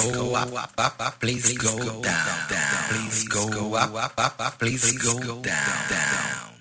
Go up, up, up, please go down, down. Please go up, up, up, please go down, down.